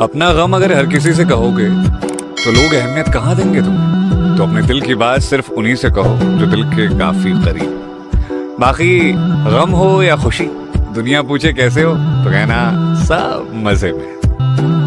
अपना गम अगर हर किसी से कहोगे तो लोग अहमियत कहाँ देंगे तुम्हें? तो अपने दिल की बात सिर्फ़ उन्हीं से कहो, जो दिल के काफ़ी करीब बाकी, गम हो या खुशी, दुनिया पूछे कैसे हो तो कहना, सब मज़े में।